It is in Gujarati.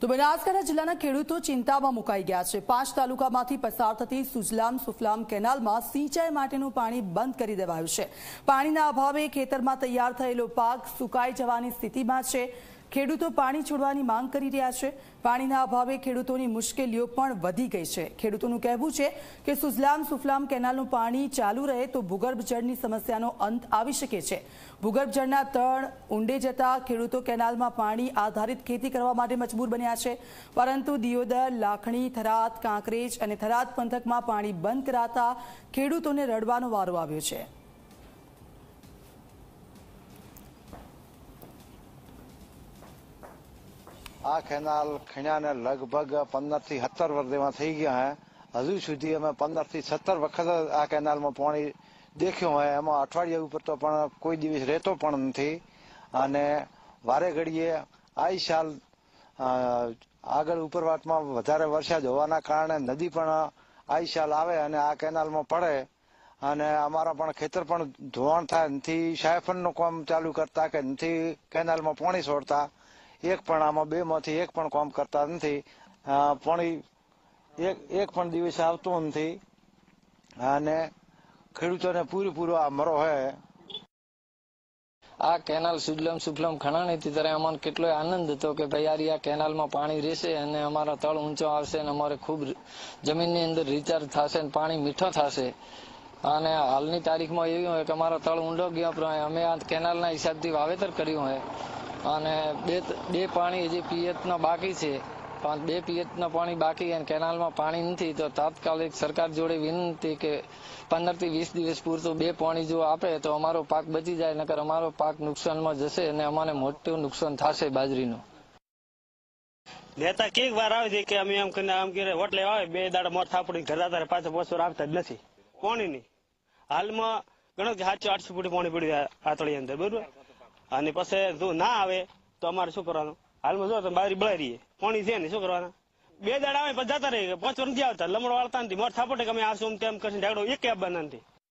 તો બનાસકાંઠા જિલ્લાના ખેડૂતો ચિંતામાં મુકાઈ ગયા છે. પાંચ તાલુકામાંથી પસાર થતી સુજલામ સુફલામ કેનાલમાં સિંચાઈ માટેનું પાણી બંધ કરી દેવાયું છે. પાણીના અભાવે ખેતરમાં તૈયાર થયેલો પાક સુકાઈ જવાની સ્થિતિમાં છે. ખેડૂતો પાણી છોડવાની માંગ કરી રહ્યા છે. પાણીના અભાવે ખેડૂતોની મુશ્કેલીઓ પણ વધી ગઈ છે. ખેડૂતોનું કહેવું છે કે સુજલામ સુફલામ કેનાલનું પાણી ચાલુ રહે તો ભૂગર્ભ જળની સમસ્યાનો અંત આવી શકે છે. ભૂગર્ભ જળના તળ ઊંડે જતા ખેડૂતો કેનાલમાં પાણી આધારિત ખેતી કરવા માટે મજબૂર બન્યા છે. પરંતુ દિયોદર, લાખણી, થરાદ, કાંકરેજ અને થરાદ પંથકમાં પાણી બંધ કરાતા ખેડૂતોને રડવાનો વારો આવ્યો છે. આ કેનાલ ખીણાને લગભગ પંદરથી સત્તર વર્ષમાં થઈ ગયા હે. હજુ સુધી અમે પંદરથી સત્તર વખત આ કેનાલમાં પાણી દેખ્યું હોય એમાં અઠવાડિયા ઉપર તો પણ કોઈ દિવસ રહેતો પણ નથી. અને વારે ઘડીએ આ સાલ આગળ ઉપરવાટમાં વધારે વરસાદ હોવાના કારણે નદી પણ આ સાલ આવે અને આ કેનાલમાં પડે. અને અમારા પણ ખેતર પણ ધોવાણ થાય. નથી, સાયફનનું કામ ચાલુ કરતા કે નથી કેનાલમાં પાણી છોડતા. એક પણ આમાં બે માંથી એક પણ કામ કરતા નથી. પાણી એક પણ દિવસે આવતું નથી. અને ખેડૂતોને પૂરેપૂરો આ મરો હે. આ કેનાલ સુજલમ સુફલમ ખણાણી હતી ત્યારે અમને કેટલો આનંદ હતો કે ભાઈ યાર આ કેનાલમાં પાણી રહેશે અને અમારા તળ ઊંચો આવશે અને અમારે ખૂબ જમીનની અંદર રિચાર્જ થશે અને પાણી મીઠો થશે. અને હાલની તારીખમાં એવું હોય કે અમારો તળ ઊંડો ગયો, પણ અમે આ કેનાલના હિસાબથી વાવેતર કર્યું હોય. અને બે બે પાણી હજી પિયતના બાકી છે. પણ બે પિયતના પાણી બાકી અને કેનાલમાં પાણી નથી, તો તાત્કાલિક સરકાર જોડે વિનંતી કે પંદરથી વીસ દિવસ પૂરતું બે પાણી જો આપે, તો અમારો પાક બચી જાય, નકર અમારો પાક નુકસાનમાં જશે અને અમારે મોટું નુકસાન થશે બાજરીનું. નેતા કેક વાર આવે છે કે અમે એમ કરીને, આમ કરીને હોટલે આવે, બે દાડા મોર થાપડી, ઘર તારે પાછા પોસ્ટર આપતા જ નથી. પાણી નહીં. હાલમાં ઘણો સાતસો, આઠસો ફૂટ પાણી પડ્યું આ તળી અંદર, બરોબર? અને પછી જો ના આવે, તો અમારે શું કરવાનું? હાલમાં જો બારી બળાઈ રહીએ. પાણી છે ને, શું કરવાના? બે દાડા આવે પછી જતા રહીએ. પાંચ વર્ષ નથી આવતા. વાળતા નથી. મોર થાપડે કે અમે આવશું તેમ કરીને ઢાકડો એક આપવાના નથી.